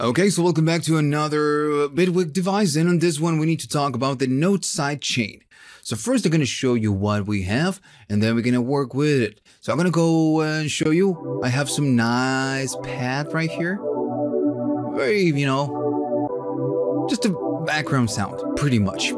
Okay, so welcome back to another uh, Bitwig device, and on this one we need to talk about the note sidechain. So first I'm going to show you what we have, and then we're going to work with it. So I'm going to go and show you, I have some nice pad right here. Very, you know, just a background sound, pretty much.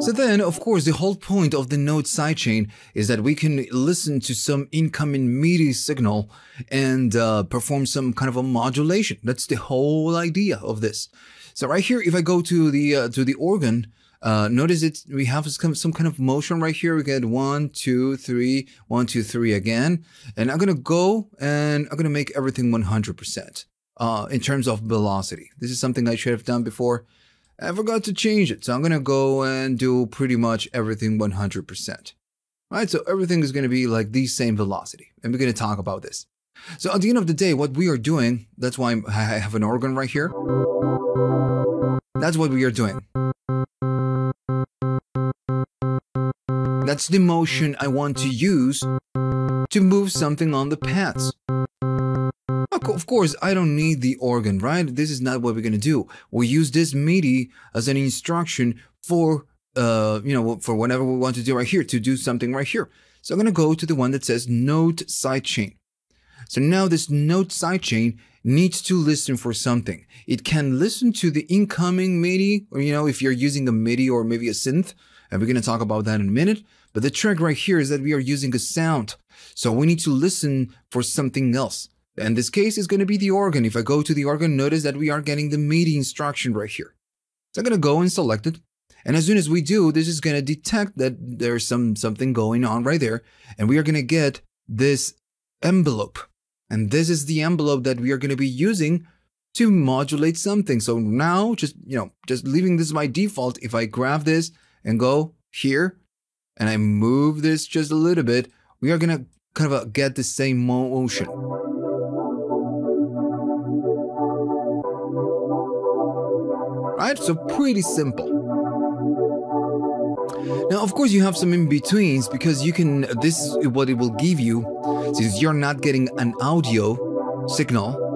So then, of course, the whole point of the note sidechain is that we can listen to some incoming MIDI signal and uh, perform some kind of a modulation. That's the whole idea of this. So right here, if I go to the uh, to the organ, uh, notice it. We have some, some kind of motion right here. We get one, two, three, one, two, three again. And I'm gonna go and I'm gonna make everything 100% uh, in terms of velocity. This is something I should have done before. I forgot to change it. So I'm going to go and do pretty much everything 100%. Right? So everything is going to be like the same velocity. And we're going to talk about this. So at the end of the day, what we are doing, that's why I have an organ right here. That's what we are doing. That's the motion I want to use to move something on the pads. Of course, I don't need the organ, right? This is not what we're to do. We use this MIDI as an instruction for, uh, you know, for whatever we want to do right here, to do something right here. So I'm to go to the one that says note sidechain. So now this note sidechain needs to listen for something. It can listen to the incoming MIDI, or, you know, if you're using a MIDI or maybe a synth, and we're to talk about that in a minute. But the trick right here is that we are using a sound. So we need to listen for something else. In this case, is going to be the organ. If I go to the organ, notice that we are getting the MIDI instruction right here. So I'm going to go and select it. And as soon as we do, this is going to detect that there's some something going on right there. And we are going to get this envelope. And this is the envelope that we are going to be using to modulate something. So now just, you know, just leaving this by default, if I grab this and go here and I move this just a little bit, we are going to kind of uh, get the same motion. Right? So pretty simple. Now, of course, you have some in-betweens because you can, this is what it will give you, since you're not getting an audio signal,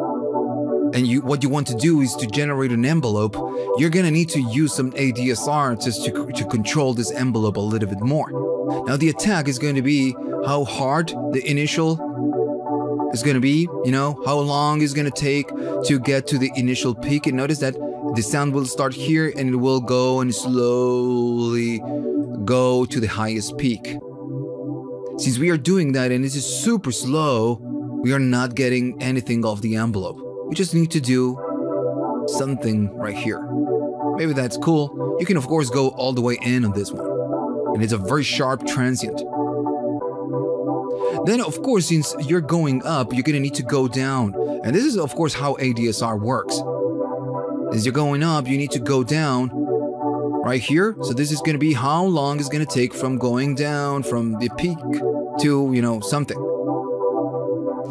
and you what you want to do is to generate an envelope, you're gonna need to use some ADSR just to, to control this envelope a little bit more. Now, the attack is going to be how hard the initial is going to be, you know, how long is going to take to get to the initial peak. And notice that the sound will start here and it will go and slowly go to the highest peak. Since we are doing that and this is super slow, we are not getting anything off the envelope. We just need to do something right here. Maybe that's cool. You can of course go all the way in on this one. And it's a very sharp transient. Then of course, since you're going up, you're gonna need to go down. And this is of course how ADSR works. As you're going up, you need to go down right here. So this is going to be how long it's going to take from going down from the peak to, you know, something.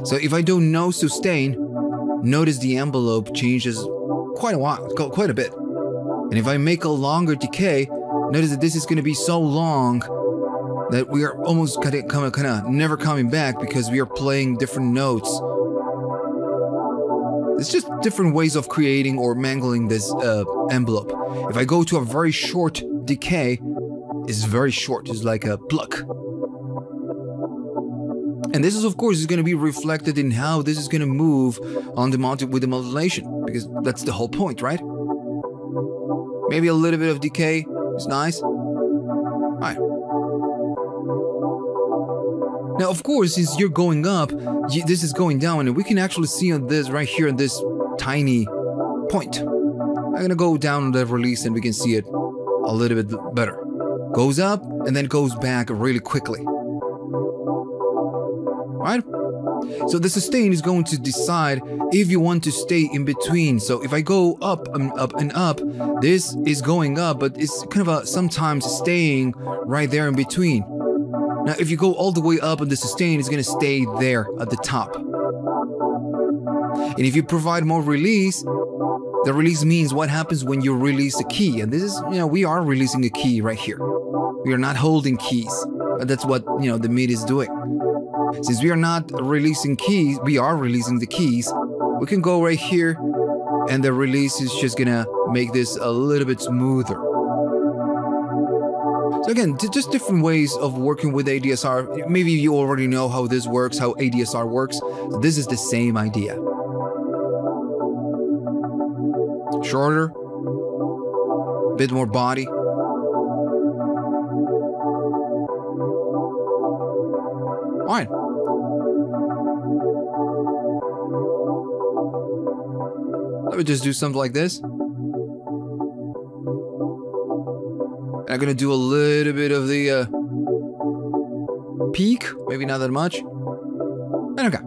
So if I do no sustain, notice the envelope changes quite a while, quite a bit. And if I make a longer decay, notice that this is going to be so long that we are almost kind of, kind of never coming back because we are playing different notes it's just different ways of creating or mangling this uh, envelope. If I go to a very short decay, it's very short, it's like a pluck. And this is of course is going to be reflected in how this is going to move on the mountain with the modulation, because that's the whole point, right? Maybe a little bit of decay is nice. Alright. Now, of course, since you're going up, you, this is going down, and we can actually see on this right here, on this tiny point. I'm gonna go down the release and we can see it a little bit better. Goes up and then goes back really quickly. Right? So the sustain is going to decide if you want to stay in between. So if I go up and up and up, this is going up, but it's kind of a sometimes staying right there in between. Now, if you go all the way up on the sustain, it's going to stay there at the top. And if you provide more release, the release means what happens when you release a key. And this is, you know, we are releasing a key right here. We are not holding keys. That's what, you know, the MIDI is doing. Since we are not releasing keys, we are releasing the keys. We can go right here and the release is just gonna make this a little bit smoother. So again, just different ways of working with ADSR. Maybe you already know how this works, how ADSR works. This is the same idea. Shorter, bit more body. Fine. Let me just do something like this. I'm gonna do a little bit of the uh, peak, maybe not that much. And okay.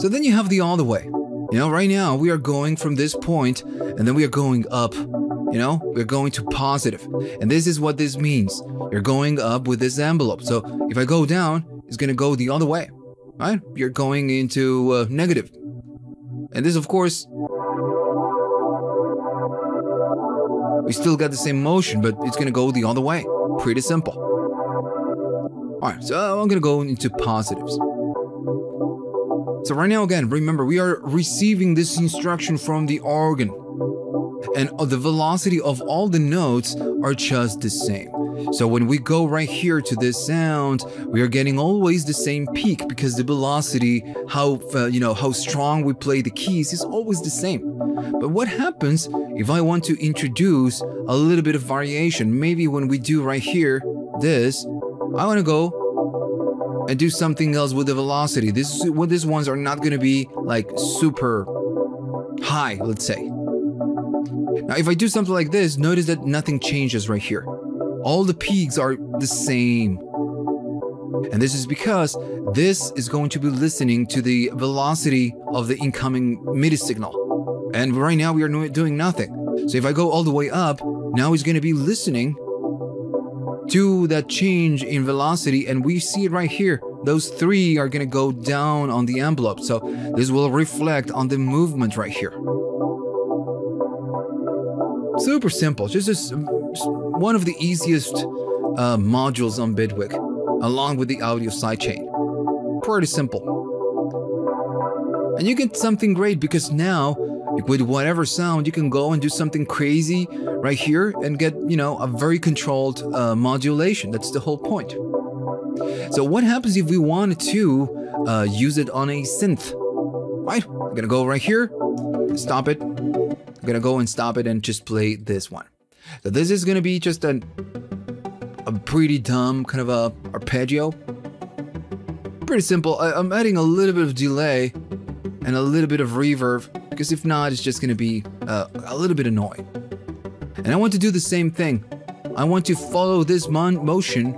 So then you have the all the way. You know, right now we are going from this point and then we are going up. You know, we're going to positive. And this is what this means. You're going up with this envelope. So if I go down, it's gonna go the other way. Right? You're going into uh, negative. And this, of course, We still got the same motion, but it's gonna go the other way. Pretty simple. Alright, so I'm gonna go into positives. So right now, again, remember, we are receiving this instruction from the organ. And the velocity of all the notes are just the same. So when we go right here to this sound, we are getting always the same peak because the velocity, how uh, you know how strong we play the keys is always the same. But what happens if I want to introduce a little bit of variation? Maybe when we do right here this, I want to go and do something else with the velocity. This is what these ones are not going to be like super high, let's say. Now, if I do something like this, notice that nothing changes right here all the peaks are the same. And this is because this is going to be listening to the velocity of the incoming MIDI signal. And right now we are doing nothing. So if I go all the way up, now he's going to be listening to that change in velocity and we see it right here. Those three are going to go down on the envelope. So this will reflect on the movement right here. Super simple. Just, just one of the easiest uh, modules on Bitwig, along with the audio sidechain. Pretty simple. And you get something great because now, with whatever sound, you can go and do something crazy right here and get, you know, a very controlled uh, modulation. That's the whole point. So what happens if we wanted to uh, use it on a synth? Right, I'm gonna go right here, stop it, I'm gonna go and stop it and just play this one. So this is gonna be just a, a pretty dumb kind of a arpeggio. Pretty simple. I, I'm adding a little bit of delay and a little bit of reverb because if not, it's just gonna be uh, a little bit annoying. And I want to do the same thing. I want to follow this motion,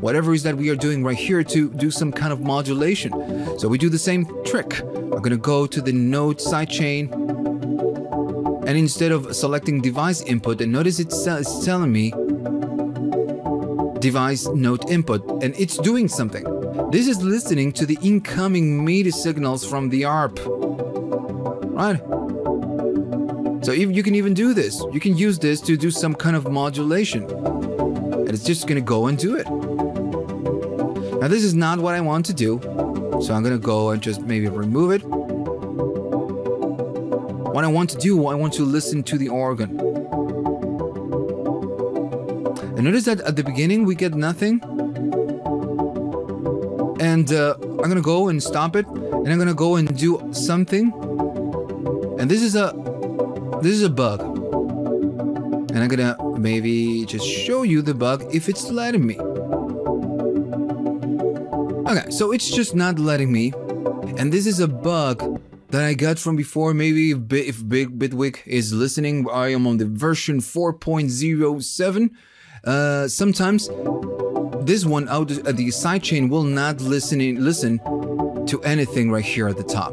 whatever is that we are doing right here to do some kind of modulation. So we do the same trick. I'm gonna go to the note sidechain and instead of selecting device input, and notice it's, it's telling me device note input, and it's doing something. This is listening to the incoming MIDI signals from the ARP. Right? So you can even do this. You can use this to do some kind of modulation. And it's just gonna go and do it. Now this is not what I want to do. So I'm gonna go and just maybe remove it what I want to do, I want to listen to the organ. And notice that at the beginning we get nothing. And uh, I'm gonna go and stop it, and I'm gonna go and do something. And this is a this is a bug. And I'm gonna maybe just show you the bug if it's letting me. Okay, so it's just not letting me. And this is a bug that I got from before. Maybe if, Bit, if Big Bitwig is listening, I am on the version 4.07. Uh, sometimes this one out uh, the sidechain will not listen in, listen to anything right here at the top.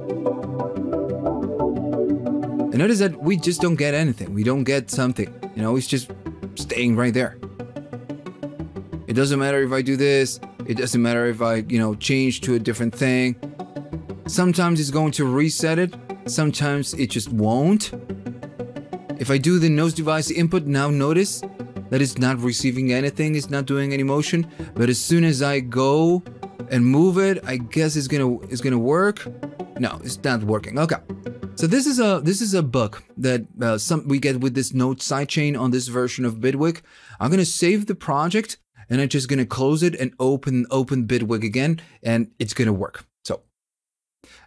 And notice that we just don't get anything. We don't get something. You know, it's just staying right there. It doesn't matter if I do this. It doesn't matter if I, you know, change to a different thing. Sometimes it's going to reset it, sometimes it just won't. If I do the nose device input, now notice that it's not receiving anything, it's not doing any motion, but as soon as I go and move it, I guess it's gonna it's gonna work. No, it's not working. Okay. So this is a this is a bug that uh, some we get with this note sidechain on this version of Bitwig. I'm gonna save the project and I'm just gonna close it and open open Bitwig again, and it's gonna work.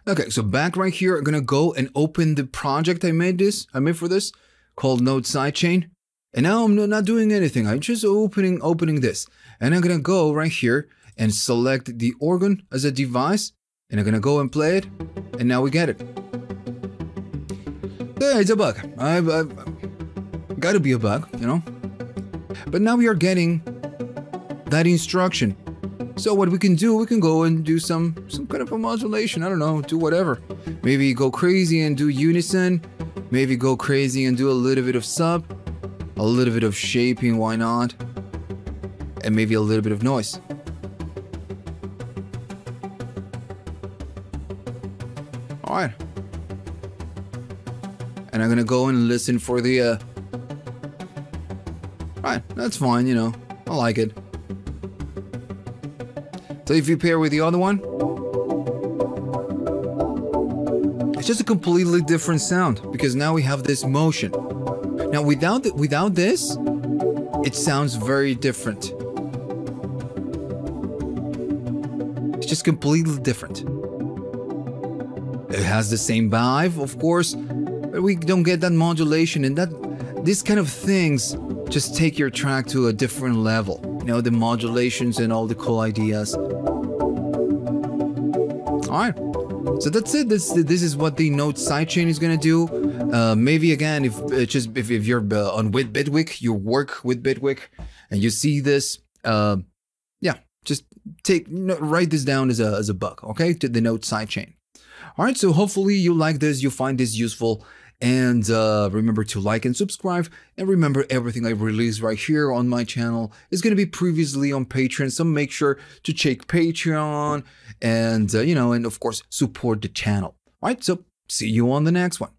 Okay, so back right here, I'm gonna go and open the project I made this I made for this called note sidechain, and now I'm not doing anything. I'm just opening opening this, and I'm gonna go right here and select the organ as a device, and I'm gonna go and play it, and now we get it. Yeah, it's a bug. I, I, gotta be a bug, you know? But now we are getting that instruction. So what we can do, we can go and do some some kind of a modulation. I don't know, do whatever. Maybe go crazy and do unison. Maybe go crazy and do a little bit of sub, a little bit of shaping. Why not? And maybe a little bit of noise. All right and I'm gonna go and listen for the, uh... Right, that's fine, you know. I like it. So if you pair with the other one, it's just a completely different sound because now we have this motion. Now without the, without this, it sounds very different. It's just completely different. It has the same vibe, of course, but we don't get that modulation and that these kind of things just take your track to a different level. You know, the modulations and all the cool ideas. Alright, so that's it. This this is what the Note sidechain is gonna do. Uh, maybe again, if uh, just if, if you're uh, on with Bitwig, you work with Bitwig, and you see this, uh, yeah, just take no, write this down as a as a bug, okay? To the Note sidechain. All right, so hopefully you like this, you find this useful, and uh, remember to like and subscribe. And remember, everything I release right here on my channel is going to be previously on Patreon. So make sure to check Patreon and, uh, you know, and of course, support the channel. All right, so see you on the next one.